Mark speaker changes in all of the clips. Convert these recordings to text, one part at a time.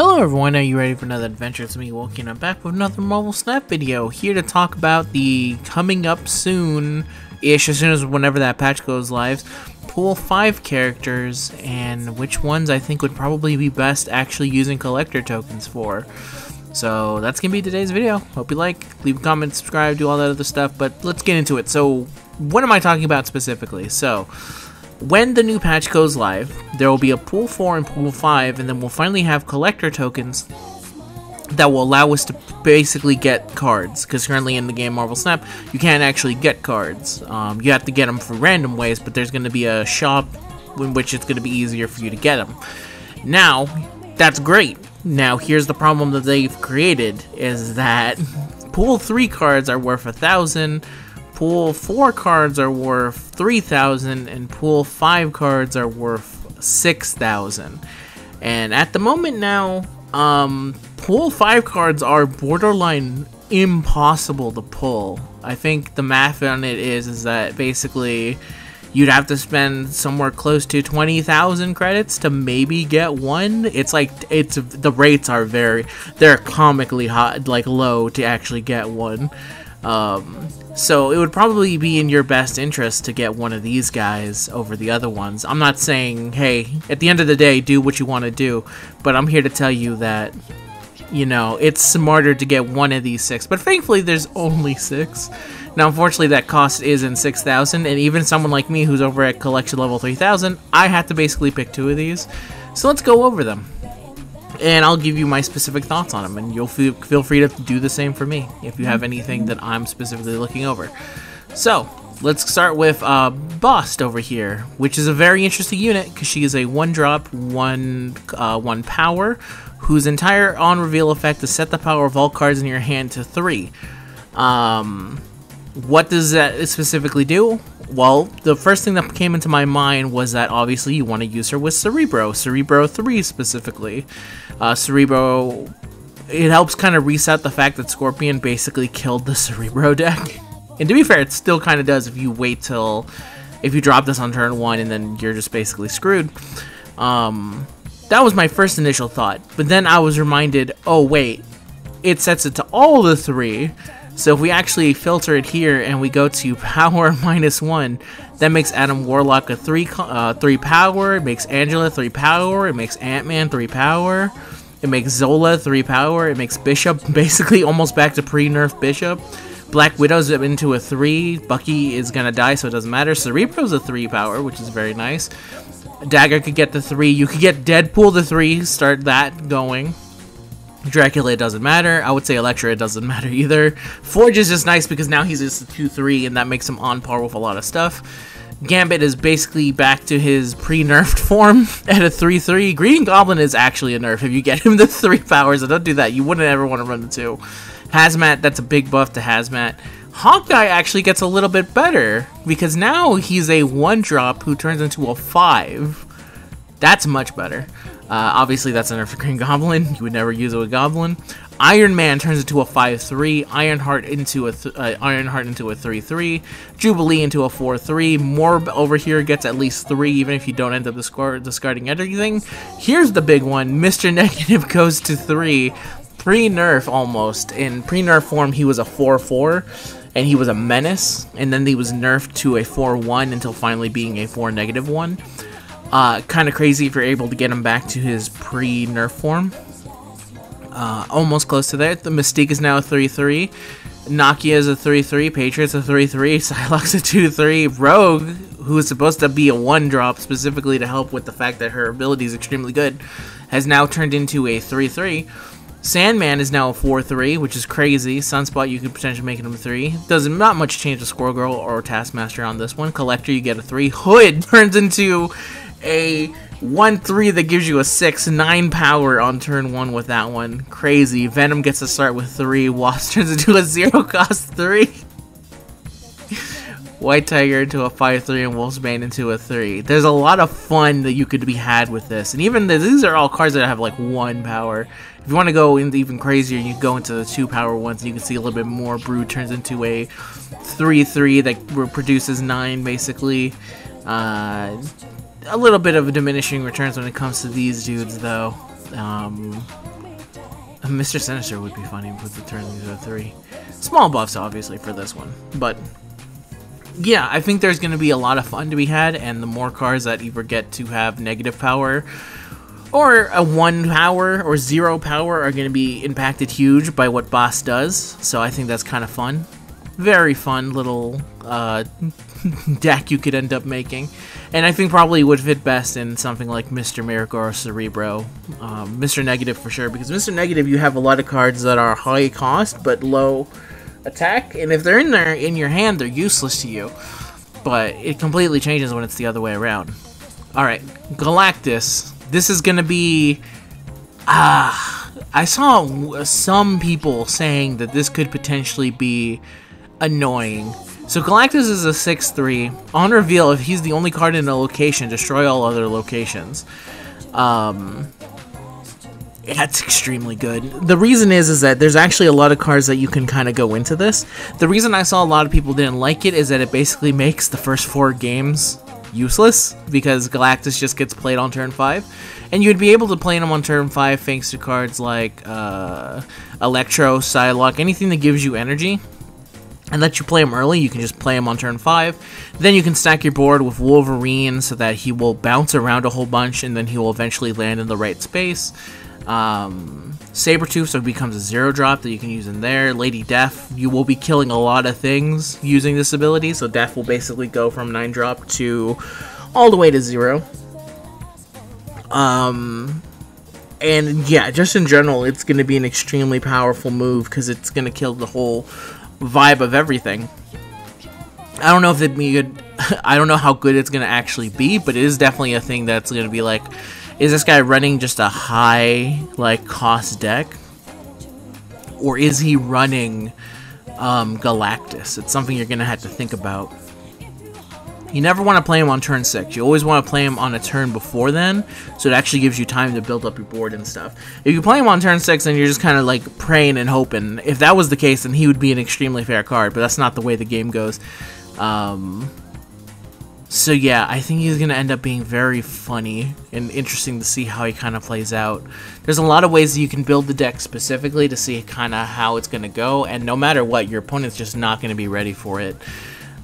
Speaker 1: Hello everyone, are you ready for another adventure? It's me, Wokey. I'm back with another Marvel Snap video, here to talk about the coming up soon-ish, as soon as whenever that patch goes live, pool 5 characters, and which ones I think would probably be best actually using collector tokens for. So that's going to be today's video. Hope you like, leave a comment, subscribe, do all that other stuff, but let's get into it. So, what am I talking about specifically? So, when the new patch goes live, there will be a Pool 4 and Pool 5, and then we'll finally have collector tokens that will allow us to basically get cards. Because currently in the game Marvel Snap, you can't actually get cards. Um, you have to get them for random ways, but there's going to be a shop in which it's going to be easier for you to get them. Now, that's great. Now, here's the problem that they've created, is that Pool 3 cards are worth a thousand Pool 4 cards are worth 3,000 and Pool 5 cards are worth 6,000. And at the moment now, um, Pool 5 cards are borderline impossible to pull. I think the math on it is is that basically you'd have to spend somewhere close to 20,000 credits to maybe get one. It's like it's the rates are very they're comically hot like low to actually get one. Um, so it would probably be in your best interest to get one of these guys over the other ones. I'm not saying, hey, at the end of the day, do what you want to do, but I'm here to tell you that, you know, it's smarter to get one of these six. But thankfully, there's only six. Now, unfortunately, that cost is in 6,000, and even someone like me who's over at collection level 3,000, I have to basically pick two of these. So let's go over them and I'll give you my specific thoughts on them, and you'll feel, feel free to do the same for me if you have anything that I'm specifically looking over. So, let's start with uh, Bast over here, which is a very interesting unit because she is a one drop, one uh, one power, whose entire on reveal effect is set the power of all cards in your hand to three. Um, what does that specifically do? Well, the first thing that came into my mind was that obviously you want to use her with Cerebro, Cerebro 3 specifically. Uh, Cerebro, it helps kind of reset the fact that Scorpion basically killed the Cerebro deck. And to be fair, it still kind of does if you wait till, if you drop this on turn 1 and then you're just basically screwed. Um, that was my first initial thought, but then I was reminded, oh wait, it sets it to all the three, so if we actually filter it here and we go to power minus one, that makes Adam Warlock a three uh, three power. It makes Angela three power. It makes Ant Man three power. It makes Zola three power. It makes Bishop basically almost back to pre-nerf Bishop. Black Widow's up into a three. Bucky is gonna die, so it doesn't matter. Cerebro's a three power, which is very nice. Dagger could get the three. You could get Deadpool the three. Start that going. Dracula doesn't matter. I would say Elektra doesn't matter either. Forge is just nice because now he's just a 2-3 and that makes him on par with a lot of stuff. Gambit is basically back to his pre-nerfed form at a 3-3. Green Goblin is actually a nerf if you get him the 3 powers. So don't do that. You wouldn't ever want to run the 2. Hazmat, that's a big buff to Hazmat. Hawkeye actually gets a little bit better because now he's a 1-drop who turns into a 5. That's much better. Uh, obviously, that's an Green Goblin. You would never use it with Goblin. Iron Man turns into a 5-3. Ironheart into a uh, Ironheart into a 3-3. Jubilee into a 4-3. Morb over here gets at least three, even if you don't end up discard discarding everything. Here's the big one. Mr. Negative goes to three. Pre-nerf almost. In pre-nerf form, he was a 4-4 and he was a menace, and then he was nerfed to a 4-1 until finally being a 4 negative 1. Uh, kind of crazy if you're able to get him back to his pre-nerf form. Uh, almost close to that. The Mystique is now a 3-3. Nakia is a 3-3. Patriot's a 3-3. Psylocke's a 2-3. Rogue, who is supposed to be a 1-drop specifically to help with the fact that her ability is extremely good, has now turned into a 3-3. Sandman is now a 4-3, which is crazy. Sunspot, you could potentially make him a 3. Doesn't not much change to Squirrel Girl or Taskmaster on this one. Collector, you get a 3. Hood turns into a 1-3 that gives you a 6-9 power on turn 1 with that one. Crazy. Venom gets to start with 3. Wasp turns into a 0 cost 3. White Tiger into a 5-3 and Wolfsbane into a 3. There's a lot of fun that you could be had with this. And even the, these are all cards that have like 1 power. If you want to go even crazier, you go into the 2 power ones and you can see a little bit more. Brood turns into a 3-3 that produces 9 basically. Uh, a little bit of diminishing returns when it comes to these dudes, though. Um, Mr. Sinister would be funny with the turn these are three. Small buffs, obviously, for this one. But, yeah, I think there's going to be a lot of fun to be had, and the more cards that either get to have negative power or a one power or zero power are going to be impacted huge by what Bast does. So I think that's kind of fun. Very fun little uh, deck you could end up making. And I think probably would fit best in something like Mr. Miracle or Cerebro. Um, Mr. Negative for sure, because Mr. Negative you have a lot of cards that are high cost but low attack, and if they're in there in your hand, they're useless to you. But it completely changes when it's the other way around. Alright, Galactus. This is gonna be... Ah, I saw some people saying that this could potentially be annoying so Galactus is a 6-3. On reveal, if he's the only card in a location, destroy all other locations. Um, that's extremely good. The reason is is that there's actually a lot of cards that you can kind of go into this. The reason I saw a lot of people didn't like it is that it basically makes the first four games useless because Galactus just gets played on turn 5. And you'd be able to play him on turn 5 thanks to cards like uh, Electro, Psylocke, anything that gives you energy and let you play him early. You can just play him on turn 5. Then you can stack your board with Wolverine so that he will bounce around a whole bunch and then he will eventually land in the right space. Um, Sabretooth, so it becomes a zero drop that you can use in there. Lady Death, you will be killing a lot of things using this ability, so Death will basically go from 9 drop to all the way to 0. Um, and yeah, just in general, it's going to be an extremely powerful move because it's going to kill the whole vibe of everything. I don't know if it'd be good. I don't know how good it's gonna actually be, but it is definitely a thing that's gonna be like, is this guy running just a high like cost deck, or is he running um, Galactus? It's something you're gonna have to think about. You never want to play him on turn 6. You always want to play him on a turn before then, so it actually gives you time to build up your board and stuff. If you play him on turn 6, then you're just kind of like praying and hoping. If that was the case, then he would be an extremely fair card, but that's not the way the game goes. Um, so yeah, I think he's going to end up being very funny and interesting to see how he kind of plays out. There's a lot of ways that you can build the deck specifically to see kind of how it's going to go, and no matter what, your opponent's just not going to be ready for it.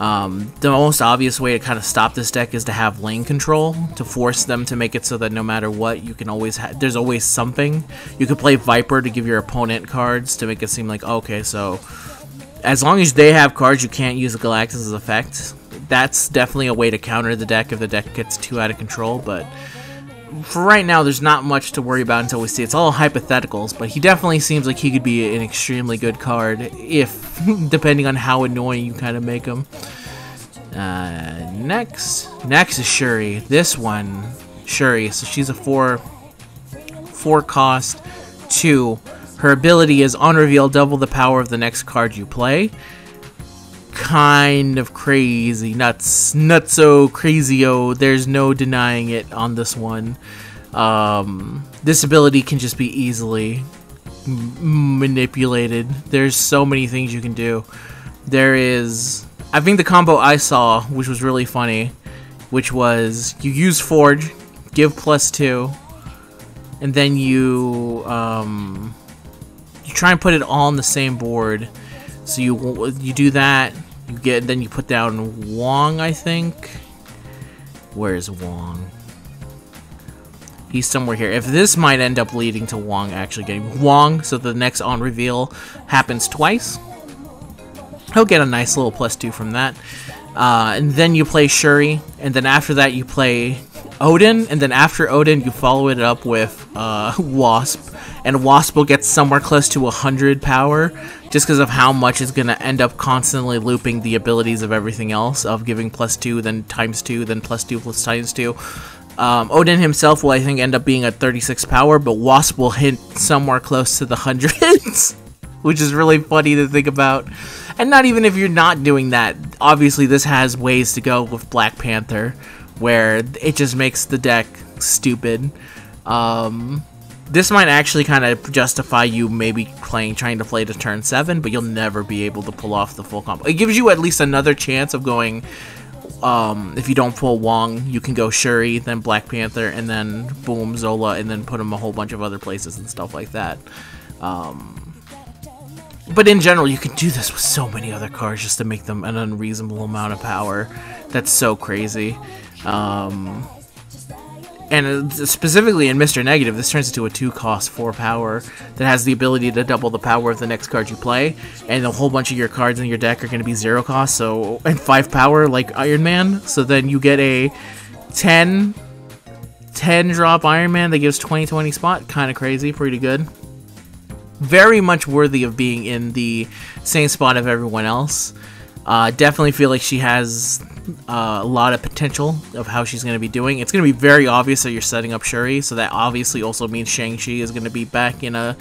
Speaker 1: Um, the most obvious way to kind of stop this deck is to have lane control to force them to make it so that no matter what, you can always there's always something. You could play Viper to give your opponent cards to make it seem like okay, so as long as they have cards, you can't use Galactus' effect. That's definitely a way to counter the deck if the deck gets too out of control, but for right now, there's not much to worry about until we see. It's all hypotheticals, but he definitely seems like he could be an extremely good card if, depending on how annoying you kind of make him. Uh, next, next is Shuri. This one, Shuri. So she's a four, four cost, two. Her ability is on reveal, double the power of the next card you play kind of crazy. Nuts, nuts so crazy-o. There's no denying it on this one. Um, this ability can just be easily manipulated. There's so many things you can do. There is... I think the combo I saw, which was really funny, which was you use Forge, give plus two, and then you, um, you try and put it all on the same board. So you you do that, you get then you put down Wong, I think. Where's Wong? He's somewhere here. If this might end up leading to Wong actually getting Wong, so the next on reveal happens twice. He'll get a nice little plus two from that. Uh, and then you play Shuri, and then after that you play Odin, and then after Odin you follow it up with uh, Wasp, and Wasp will get somewhere close to 100 power, just because of how much is going to end up constantly looping the abilities of everything else, of giving plus 2, then times 2, then plus 2 plus times 2. Um, Odin himself will, I think, end up being at 36 power, but Wasp will hit somewhere close to the hundreds, which is really funny to think about. And not even if you're not doing that. Obviously, this has ways to go with Black Panther, where it just makes the deck stupid. Um, this might actually kind of justify you maybe playing, trying to play to turn 7, but you'll never be able to pull off the full combo. It gives you at least another chance of going um, if you don't pull Wong, you can go Shuri, then Black Panther, and then boom Zola, and then put him a whole bunch of other places and stuff like that. Um, but in general, you can do this with so many other cards just to make them an unreasonable amount of power. That's so crazy. Um, and specifically in Mr. Negative, this turns into a 2 cost 4 power that has the ability to double the power of the next card you play, and a whole bunch of your cards in your deck are going to be 0 cost, so and 5 power like Iron Man, so then you get a 10 10 drop Iron Man that gives 20 20 spot, kind of crazy, pretty good. Very much worthy of being in the same spot of everyone else. Uh, definitely feel like she has uh, a lot of potential of how she's going to be doing. It's going to be very obvious that you're setting up Shuri, so that obviously also means Shang-Chi is going to be back in a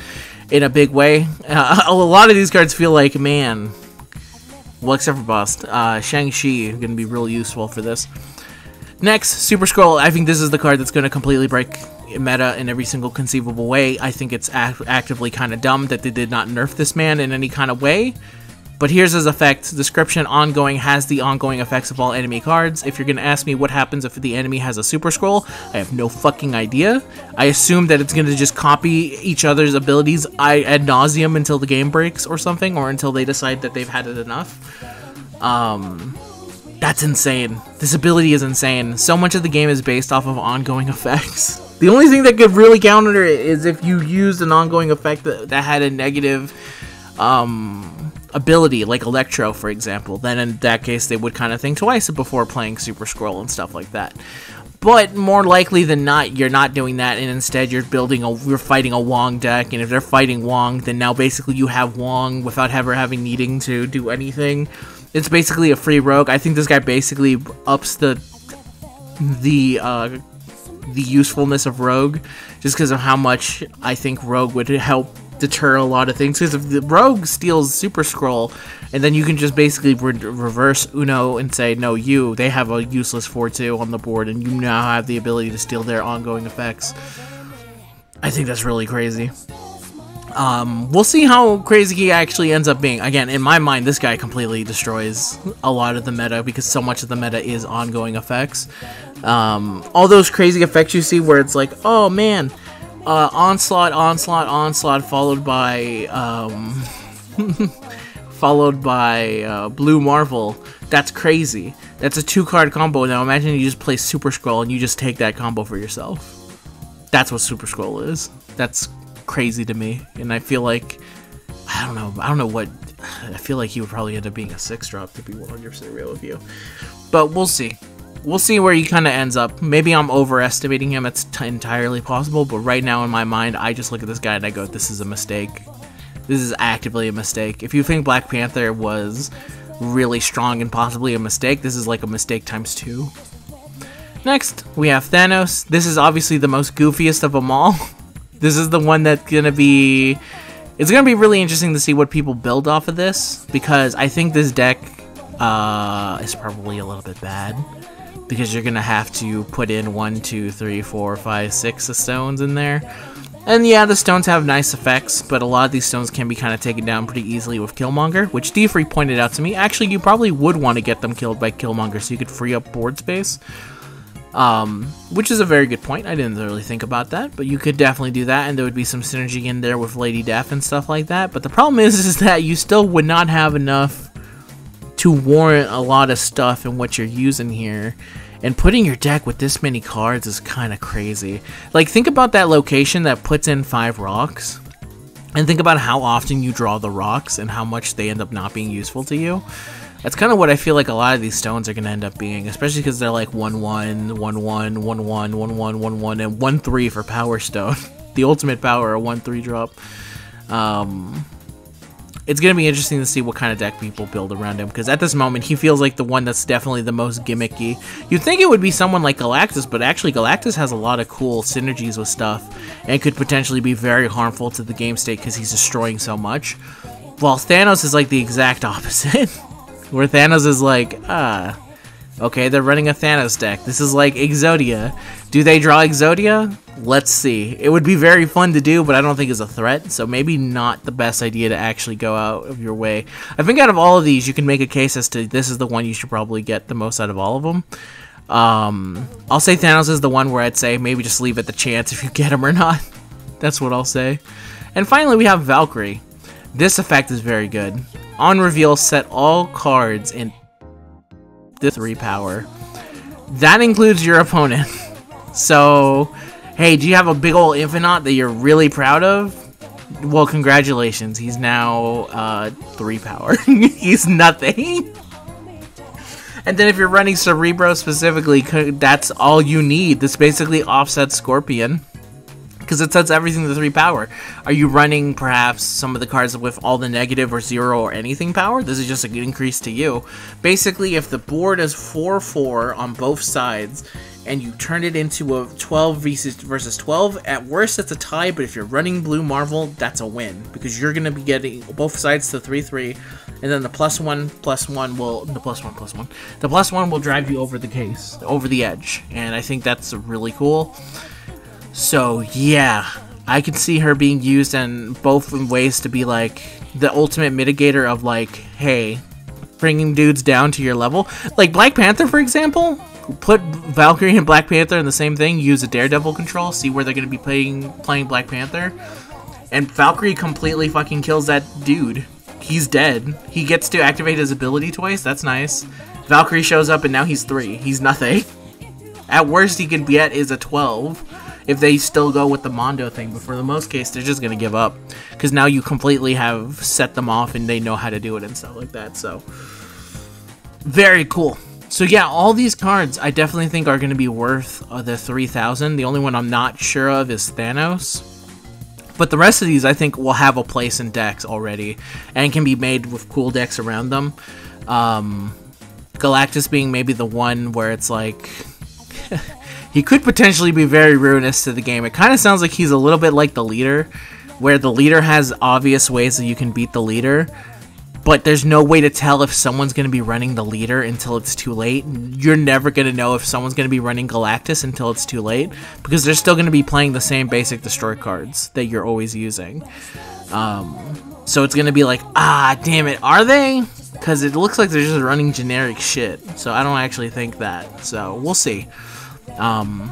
Speaker 1: in a big way. Uh, a lot of these cards feel like, man, well, except for Bast, uh, Shang-Chi is going to be really useful for this. Next, Super Skrull. I think this is the card that's going to completely break meta in every single conceivable way. I think it's act actively kind of dumb that they did not nerf this man in any kind of way. But here's his effect. Description ongoing has the ongoing effects of all enemy cards. If you're gonna ask me what happens if the enemy has a Super Skrull, I have no fucking idea. I assume that it's gonna just copy each other's abilities ad nauseum until the game breaks or something, or until they decide that they've had it enough. Um, that's insane. This ability is insane. So much of the game is based off of ongoing effects. The only thing that could really counter it is if you used an ongoing effect that, that had a negative um, ability, like Electro, for example, then in that case they would kind of think twice before playing Super Skrull and stuff like that. But more likely than not, you're not doing that, and instead you're building a, you're fighting a Wong deck, and if they're fighting Wong, then now basically you have Wong without ever having needing to do anything. It's basically a free rogue. I think this guy basically ups the the uh, the usefulness of rogue, just because of how much I think rogue would help deter a lot of things. Because if the rogue steals Super Skrull, and then you can just basically re reverse Uno and say, no, you, they have a useless 4-2 on the board, and you now have the ability to steal their ongoing effects. I think that's really crazy. Um, we'll see how crazy he actually ends up being. Again, in my mind, this guy completely destroys a lot of the meta because so much of the meta is ongoing effects. Um, all those crazy effects you see where it's like, oh man, uh, onslaught, onslaught, onslaught, followed by um, followed by uh, blue marvel. That's crazy. That's a two card combo. Now imagine you just play Super Skrull and you just take that combo for yourself. That's what Super Skrull is. That's crazy to me, and I feel like I don't know. I don't know what. I feel like he would probably end up being a six drop to be 100% real with you, but we'll see we'll see where he kind of ends up. Maybe I'm overestimating him. It's entirely possible. But right now, in my mind, I just look at this guy and I go, this is a mistake. This is actively a mistake. If you think Black Panther was really strong and possibly a mistake, this is like a mistake times two. Next, we have Thanos. This is obviously the most goofiest of them all. this is the one that's gonna be... It's gonna be really interesting to see what people build off of this, because I think this deck uh, is probably a little bit bad because you're gonna have to put in one, two, three, four, five, six stones in there. And yeah, the stones have nice effects, but a lot of these stones can be kind of taken down pretty easily with Killmonger, which D-Free pointed out to me. Actually, you probably would want to get them killed by Killmonger so you could free up board space. Um, which is a very good point. I didn't really think about that, but you could definitely do that, and there would be some synergy in there with Lady Death and stuff like that. But the problem is, is that you still would not have enough to warrant a lot of stuff in what you're using here. And putting your deck with this many cards is kind of crazy. Like, think about that location that puts in five rocks. And think about how often you draw the rocks and how much they end up not being useful to you. That's kind of what I feel like a lot of these stones are going to end up being, especially because they're like 1 1, 1 1, 1 1, 1 1, 1 1, and 1 3 for Power Stone. the ultimate power, a 1 3 drop. Um, it's going to be interesting to see what kind of deck people build around him, because at this moment, he feels like the one that's definitely the most gimmicky. You'd think it would be someone like Galactus, but actually Galactus has a lot of cool synergies with stuff, and could potentially be very harmful to the game state because he's destroying so much. While Thanos is like the exact opposite, where Thanos is like, ah, okay, they're running a Thanos deck. This is like Exodia. Do they draw Exodia? Let's see. It would be very fun to do, but I don't think it's a threat, so maybe not the best idea to actually go out of your way. I think out of all of these, you can make a case as to this is the one you should probably get the most out of all of them. Um, I'll say Thanos is the one where I'd say maybe just leave it the chance if you get him or not. That's what I'll say. And finally, we have Valkyrie. This effect is very good. On reveal, set all cards in the 3 power. That includes your opponent. so, hey, do you have a big old Infinite that you're really proud of? Well, congratulations. He's now uh, 3 power. He's nothing. And then if you're running Cerebro specifically, that's all you need. This basically offsets Scorpion. Because it sets everything to 3 power. Are you running perhaps some of the cards with all the negative or 0 or anything power? This is just an increase to you. Basically, if the board is 4-4 on both sides, and you turn it into a 12 versus 12. At worst, it's a tie, but if you're running Blue Marvel, that's a win because you're going to be getting both sides to 3 3, and then the plus 1 plus 1 will. The plus 1 plus 1. The plus 1 will drive you over the case, over the edge, and I think that's really cool. So, yeah, I can see her being used in both ways to be like the ultimate mitigator of like, hey, bringing dudes down to your level. Like Black Panther, for example, put Valkyrie and Black Panther in the same thing. Use a Daredevil control. See where they're going to be playing playing Black Panther, and Valkyrie completely fucking kills that dude. He's dead. He gets to activate his ability twice. That's nice. Valkyrie shows up and now he's three. He's nothing. At worst, he could get is a 12 if they still go with the Mondo thing. But for the most case, they're just gonna give up because now you completely have set them off and they know how to do it and stuff like that. So very cool. So yeah, all these cards I definitely think are going to be worth uh, the 3000. The only one I'm not sure of is Thanos. But the rest of these I think will have a place in decks already and can be made with cool decks around them. Um, Galactus being maybe the one where it's like he could potentially be very ruinous to the game. It kind of sounds like he's a little bit like the leader where the leader has obvious ways that you can beat the leader but there's no way to tell if someone's going to be running the leader until it's too late. You're never going to know if someone's going to be running Galactus until it's too late because they're still going to be playing the same basic destroy cards that you're always using. Um, so it's going to be like, ah, damn it, are they? Because it looks like they're just running generic shit. So I don't actually think that. So we'll see. Um,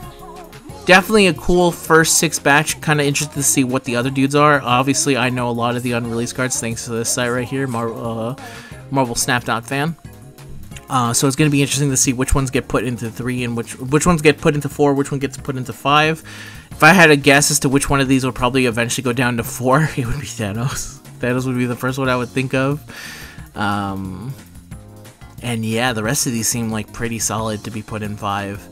Speaker 1: definitely a cool first six batch. Kind of interested to see what the other dudes are. Obviously, I know a lot of the unreleased cards thanks to this site right here, Mar uh, Marvel Snap.fan. Uh, so it's going to be interesting to see which ones get put into three and which which ones get put into four, which one gets put into five. If I had a guess as to which one of these would probably eventually go down to four, it would be Thanos. Thanos would be the first one I would think of. Um, and yeah, the rest of these seem like pretty solid to be put in five.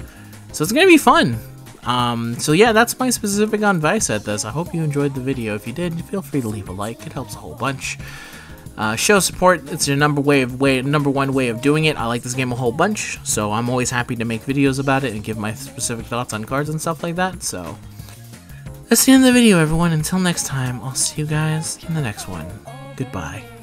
Speaker 1: So it's going to be fun. Um, so yeah, that's my specific advice at this. I hope you enjoyed the video. If you did, feel free to leave a like. It helps a whole bunch. Uh, show support. It's your number way of way number one way of doing it. I like this game a whole bunch, so I'm always happy to make videos about it and give my specific thoughts on cards and stuff like that. So that's the end of the video, everyone. Until next time, I'll see you guys in the next one. Goodbye.